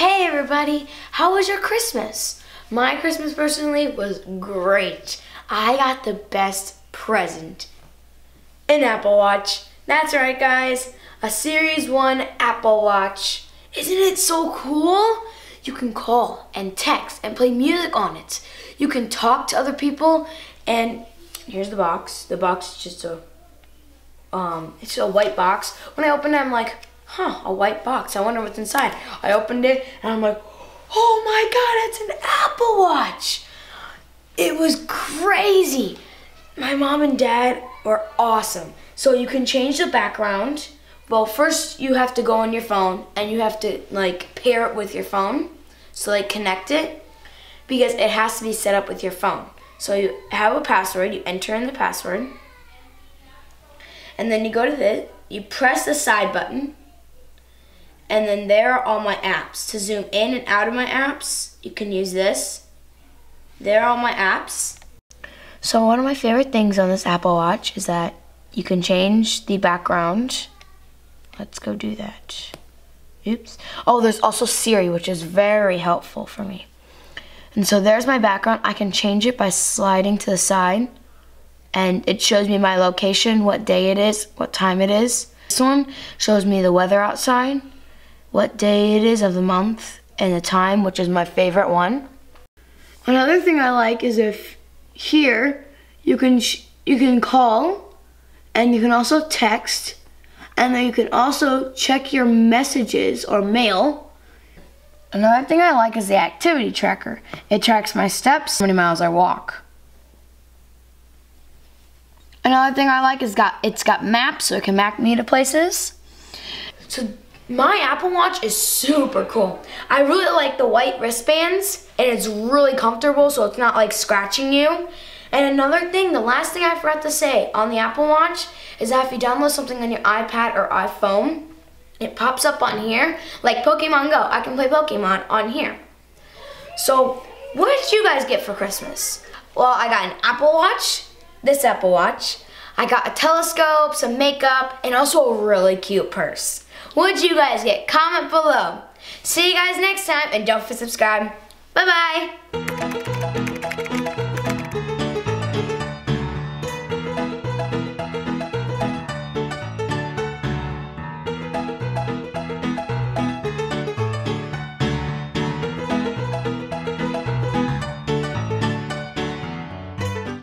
Hey everybody, how was your Christmas? My Christmas personally was great. I got the best present. An Apple Watch. That's right guys, a Series 1 Apple Watch. Isn't it so cool? You can call and text and play music on it. You can talk to other people and here's the box. The box is just a um it's a white box. When I open it I'm like, huh, a white box. I wonder what's inside. I opened it and I'm like, oh my god, it's an Apple Watch. It was crazy. My mom and dad were awesome. So you can change the background. Well, first you have to go on your phone and you have to like pair it with your phone. So like connect it because it has to be set up with your phone. So you have a password, you enter in the password, and then you go to this, you press the side button, and then there are all my apps. To zoom in and out of my apps, you can use this. There are all my apps. So one of my favorite things on this Apple Watch is that you can change the background. Let's go do that. Oops. Oh, there's also Siri, which is very helpful for me. And so there's my background. I can change it by sliding to the side. And it shows me my location, what day it is, what time it is. This one shows me the weather outside, what day it is of the month, and the time, which is my favorite one. Another thing I like is if here you can you can call and you can also text and then you can also check your messages or mail. Another thing I like is the activity tracker. It tracks my steps, how many miles I walk. Another thing I like is got it's got maps so it can map me to places. So my Apple Watch is super cool. I really like the white wristbands and it's really comfortable so it's not like scratching you. And another thing, the last thing I forgot to say on the Apple Watch is that if you download something on your iPad or iPhone, it pops up on here, like Pokemon Go. I can play Pokemon on here. So, what did you guys get for Christmas? Well, I got an Apple Watch, this Apple Watch. I got a telescope, some makeup, and also a really cute purse. Did you guys get? Comment below. See you guys next time, and don't forget to subscribe. Bye-bye.